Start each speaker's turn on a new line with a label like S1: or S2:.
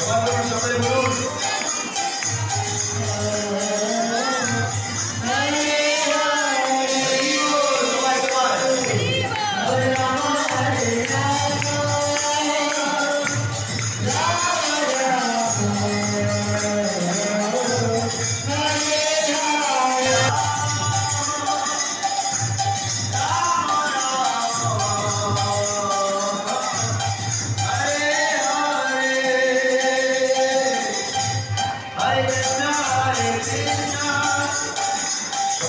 S1: Agora nós já temos